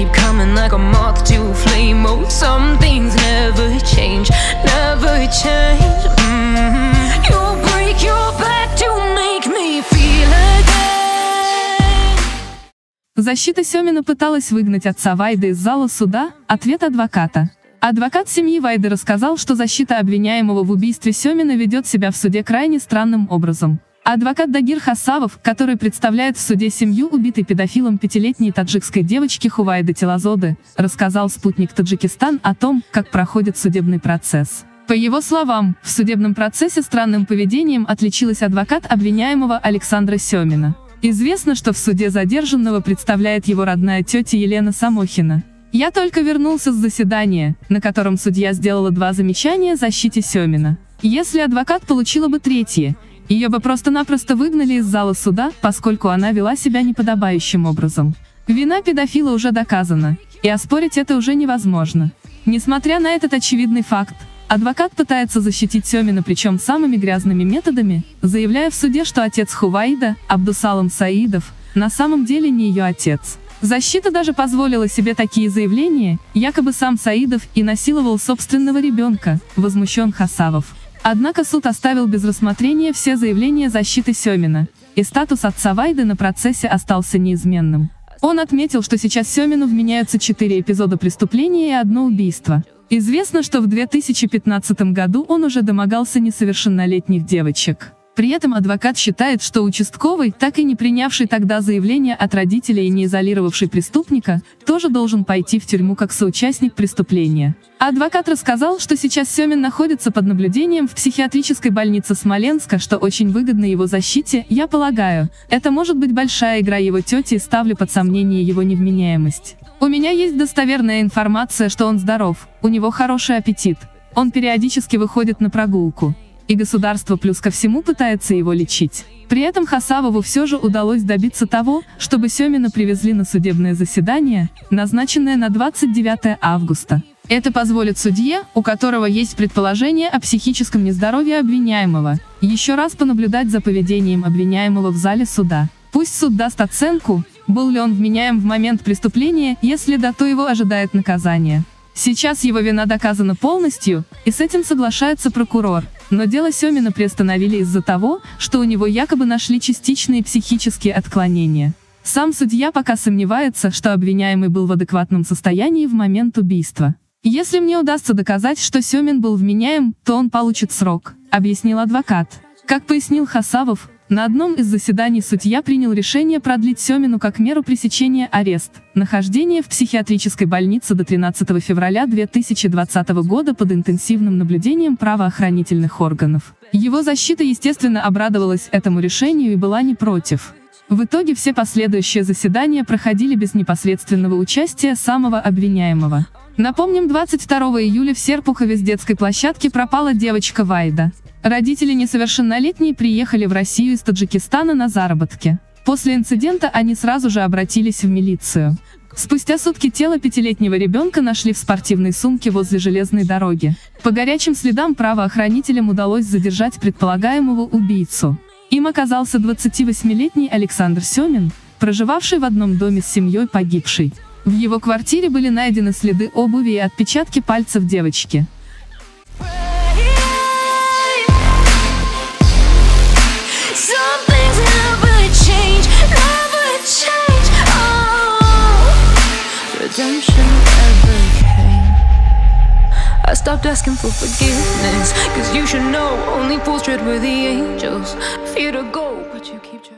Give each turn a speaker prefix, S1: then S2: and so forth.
S1: keep coming like a moth to a flame. Oh, some things never change, never change. Mm-hmm.
S2: Защита Семина пыталась выгнать отца Вайды из зала суда, ответ адвоката. Адвокат семьи Вайды рассказал, что защита обвиняемого в убийстве Семина ведет себя в суде крайне странным образом. Адвокат Дагир Хасавов, который представляет в суде семью убитой педофилом пятилетней таджикской девочки Хувайды Телазоды, рассказал спутник Таджикистан о том, как проходит судебный процесс. По его словам, в судебном процессе странным поведением отличилась адвокат обвиняемого Александра Семина. Известно, что в суде задержанного представляет его родная тетя Елена Самохина. Я только вернулся с заседания, на котором судья сделала два замечания защите Семина. Если адвокат получила бы третье, ее бы просто-напросто выгнали из зала суда, поскольку она вела себя неподобающим образом. Вина педофила уже доказана, и оспорить это уже невозможно. Несмотря на этот очевидный факт, адвокат пытается защитить Семина причем самыми грязными методами, заявляя в суде, что отец Хуваида, Абдусалам Саидов, на самом деле не ее отец. Защита даже позволила себе такие заявления, якобы сам Саидов и насиловал собственного ребенка, возмущен Хасавов. Однако суд оставил без рассмотрения все заявления защиты Семина, и статус отца Вайды на процессе остался неизменным. Он отметил, что сейчас Семину вменяются четыре эпизода преступления и одно убийство. Известно, что в 2015 году он уже домогался несовершеннолетних девочек. При этом адвокат считает, что участковый, так и не принявший тогда заявление от родителей и не изолировавший преступника, тоже должен пойти в тюрьму как соучастник преступления. Адвокат рассказал, что сейчас Семин находится под наблюдением в психиатрической больнице Смоленска, что очень выгодно его защите, я полагаю. Это может быть большая игра его тети и ставлю под сомнение его невменяемость. У меня есть достоверная информация, что он здоров, у него хороший аппетит. Он периодически выходит на прогулку и государство плюс ко всему пытается его лечить. При этом Хасавову все же удалось добиться того, чтобы Семина привезли на судебное заседание, назначенное на 29 августа. Это позволит судье, у которого есть предположение о психическом нездоровье обвиняемого, еще раз понаблюдать за поведением обвиняемого в зале суда. Пусть суд даст оценку, был ли он вменяем в момент преступления, если да, то его ожидает наказание. Сейчас его вина доказана полностью, и с этим соглашается прокурор. Но дело Семина приостановили из-за того, что у него якобы нашли частичные психические отклонения. Сам судья пока сомневается, что обвиняемый был в адекватном состоянии в момент убийства. Если мне удастся доказать, что Семин был вменяем, то он получит срок, объяснил адвокат. Как пояснил Хасавов, на одном из заседаний судья принял решение продлить Семину как меру пресечения арест, нахождение в психиатрической больнице до 13 февраля 2020 года под интенсивным наблюдением правоохранительных органов. Его защита, естественно, обрадовалась этому решению и была не против. В итоге все последующие заседания проходили без непосредственного участия самого обвиняемого. Напомним, 22 июля в Серпухове с детской площадки пропала девочка Вайда. Родители несовершеннолетней приехали в Россию из Таджикистана на заработки. После инцидента они сразу же обратились в милицию. Спустя сутки тело пятилетнего ребенка нашли в спортивной сумке возле железной дороги. По горячим следам правоохранителям удалось задержать предполагаемого убийцу. Им оказался 28-летний Александр Семин, проживавший в одном доме с семьей погибшей. В его квартире были найдены следы обуви и отпечатки пальцев девочки.
S1: Redemption never came. I stopped asking for forgiveness, cause you should know only fools tread with the angels. Fear to go, but you keep trying.